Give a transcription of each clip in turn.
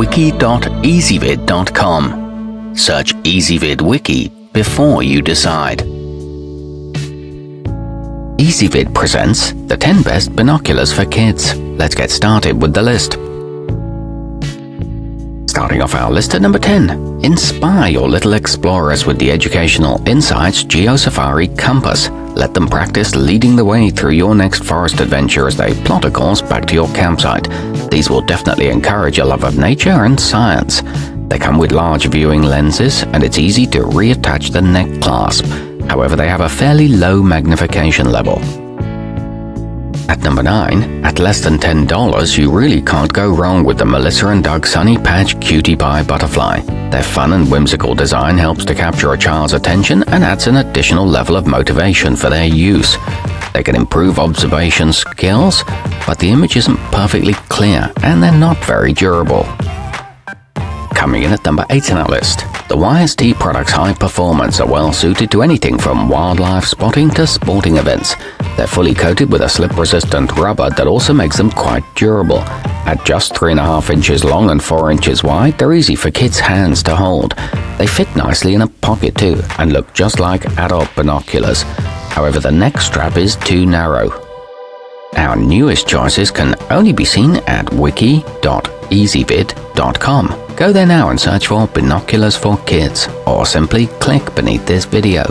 wiki.ezvid.com. Search Ezvid Wiki before you decide. Ezvid presents the 10 best binoculars for kids. Let's get started with the list. Starting off our list at number 10, inspire your little explorers with the educational Insights GeoSafari Compass. Let them practice leading the way through your next forest adventure as they plot a course back to your campsite. These will definitely encourage a love of nature and science. They come with large viewing lenses and it's easy to reattach the neck clasp. However, they have a fairly low magnification level. At number 9, at less than $10, you really can't go wrong with the Melissa and Doug Sunny Patch Cutie Pie Butterfly. Their fun and whimsical design helps to capture a child's attention and adds an additional level of motivation for their use. They can improve observation skills, but the image isn't perfectly clear and they're not very durable. Coming in at number 8 on our list, the YST product's high performance are well suited to anything from wildlife spotting to sporting events. They're fully coated with a slip-resistant rubber that also makes them quite durable. At just 3.5 inches long and 4 inches wide, they're easy for kids' hands to hold. They fit nicely in a pocket too, and look just like adult binoculars. However, the neck strap is too narrow. Our newest choices can only be seen at wiki.ezvid.com. Go there now and search for Binoculars for Kids, or simply click beneath this video.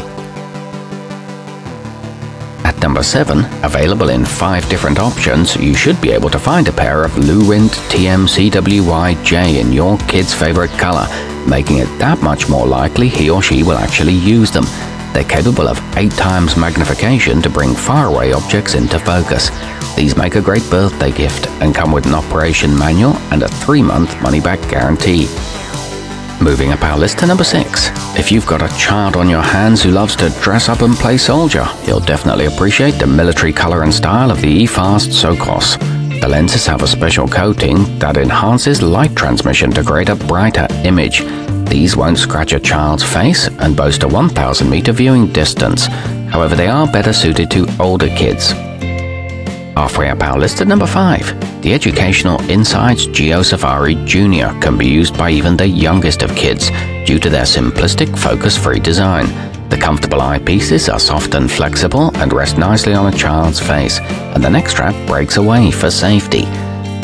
At number 7, available in 5 different options, you should be able to find a pair of Luwint TM-CWY-J in your kid's favorite color, making it that much more likely he or she will actually use them. They're capable of 8 times magnification to bring faraway objects into focus. These make a great birthday gift and come with an operation manual and a 3-month money-back guarantee. Moving up our list to number 6. If you've got a child on your hands who loves to dress up and play soldier, he'll definitely appreciate the military color and style of the eFast Sokos. The lenses have a special coating that enhances light transmission to create a brighter image. These won't scratch a child's face and boast a 1000 meter viewing distance. However, they are better suited to older kids. Halfway up our list at number 5, the educational Insights GeoSafari Junior can be used by even the youngest of kids due to their simplistic focus-free design. The comfortable eyepieces are soft and flexible and rest nicely on a child's face, and the neck strap breaks away for safety.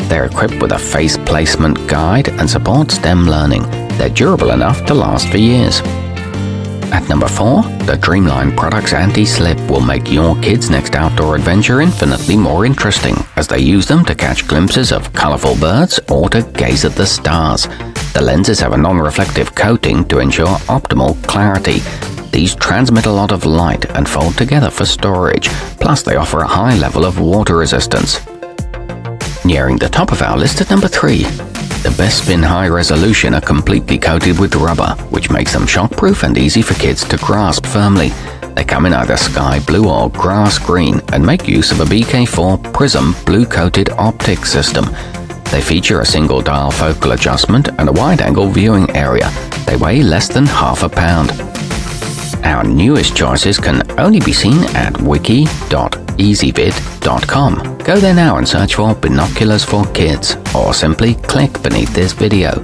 They're equipped with a face placement guide and support STEM learning. They're durable enough to last for years. At number 4, the Dreamline product's anti-slip will make your kids' next outdoor adventure infinitely more interesting as they use them to catch glimpses of colorful birds or to gaze at the stars. The lenses have a non-reflective coating to ensure optimal clarity. These transmit a lot of light and fold together for storage, plus they offer a high level of water resistance. Nearing the top of our list at number 3, the Bespin High Resolution are completely coated with rubber, which makes them shockproof and easy for kids to grasp firmly. They come in either sky blue or grass green and make use of a BK4 Prism blue-coated optic system. They feature a single dial focal adjustment and a wide-angle viewing area. They weigh less than half a pound. Our newest choices can only be seen at wiki.ezvid.com. Go there now and search for Binoculars for Kids, or simply click beneath this video.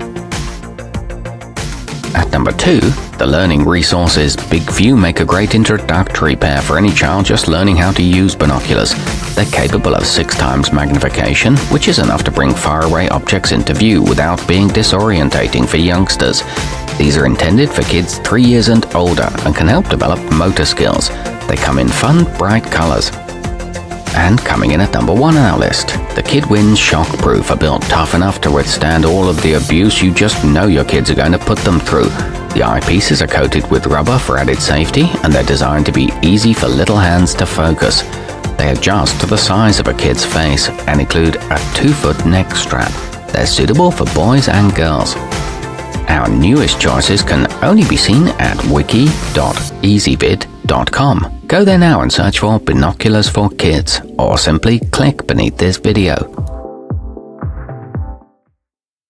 At number 2, the learning resources Big View make a great introductory pair for any child just learning how to use binoculars. They're capable of 6 times magnification, which is enough to bring faraway objects into view without being disorientating for youngsters. These are intended for kids 3 years and older and can help develop motor skills. They come in fun, bright colors. And coming in at number 1 on our list, the KidWinz Shockproof are built tough enough to withstand all of the abuse you just know your kids are going to put them through. The eyepieces are coated with rubber for added safety and they're designed to be easy for little hands to focus. They adjust to the size of a kid's face and include a 2-foot neck strap. They're suitable for boys and girls. Our newest choices can only be seen at wiki.ezvid.com. Go there now and search for Binoculars for Kids, or simply click beneath this video.